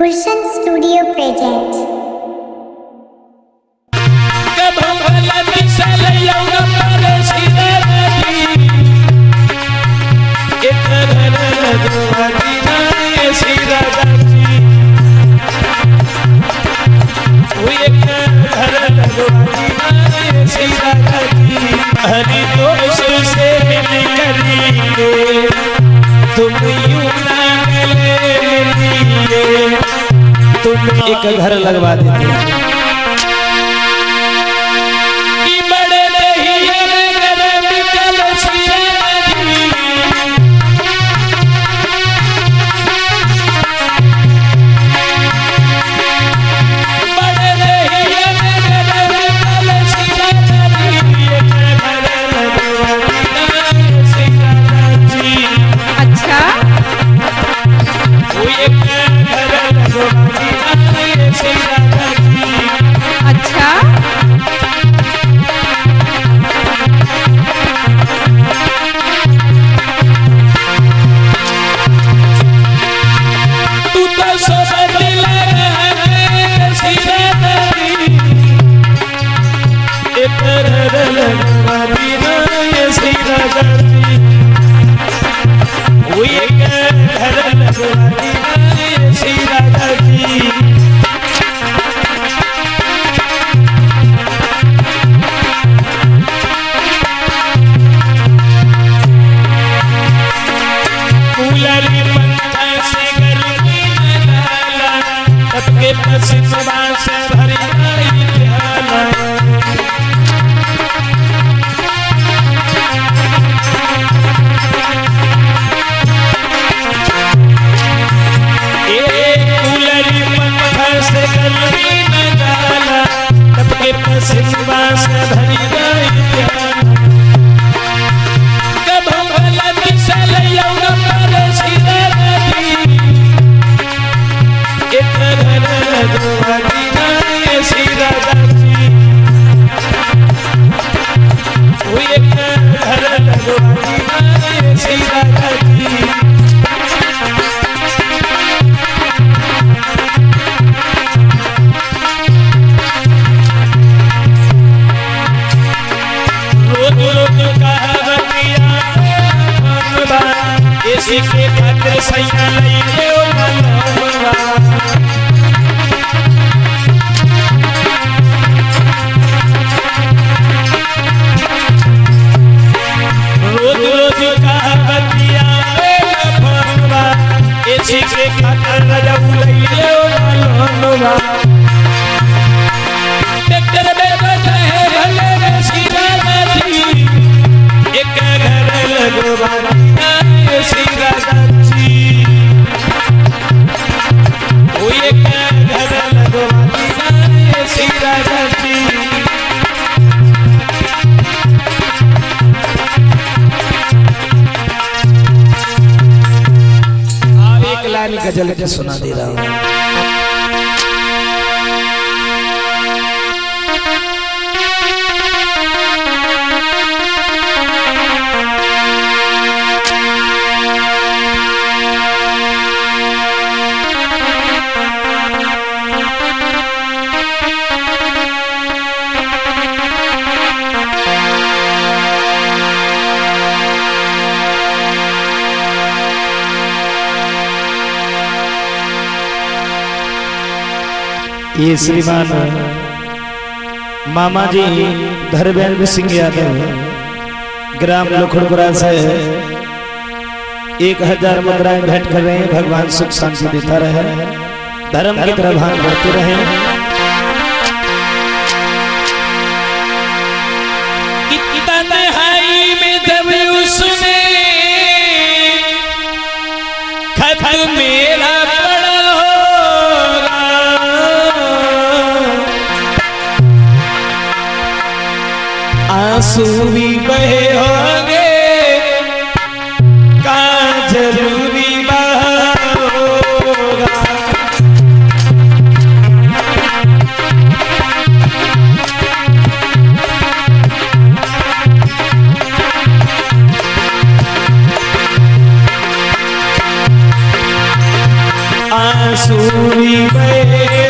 Kursan Studio Project. एक घर लगवा देते एक सबके पसीना से भरी के खातिर सैया लई ओ मनवा रोज रोज कहावतिया मनवा इसी के खातिर रजऊ लई ओ मनवा ट्रैक्टर में बैठे हैं भले सीधा नदी एक घर लगवाना। गज़ल सुना दे रहा हूँ। ये श्रीमान मामा जी धर्मेंद्र सिंह यादव, ग्राम लखनपुरा से एक हज़ार मुद्राएँ भेंट कर रहे हैं, भगवान सुख शांति देता रहे। धर्म की तरह भान बढ़ते रहे। में जब उसने खत मेरा आँसू बहे होंगे बहा आँसू भी बहे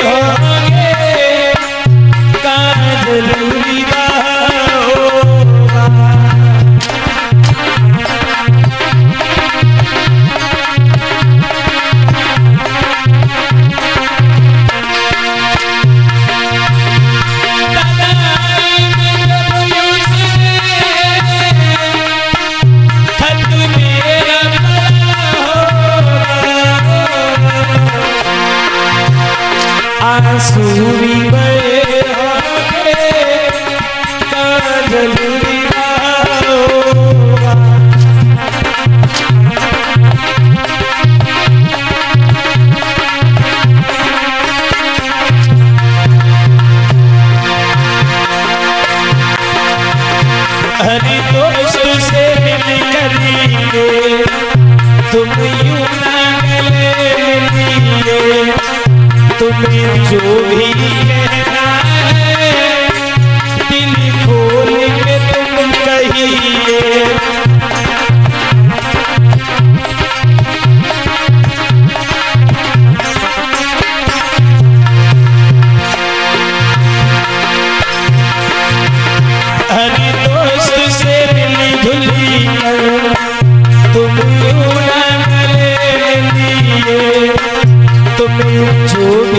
Scooby-Bird to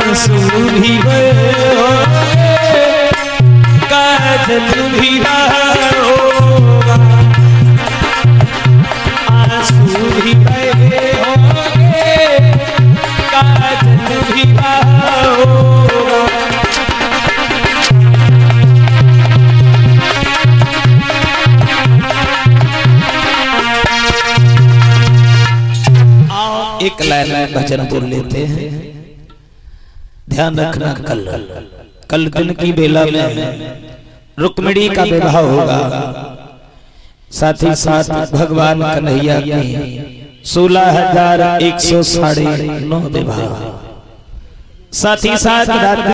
आँसू भी काजल भी आँसू भी काजल भी एक लाइन में भजन बोल लेते हैं। ध्यान रखना कल। कल। दिन की बेला में रुक्मिणी का विवाह होगा। साथ ही साथ भगवान कन्हैया की सोलह हज़ार एक सौ साढ़े नौ विवाह। साथ ही साथ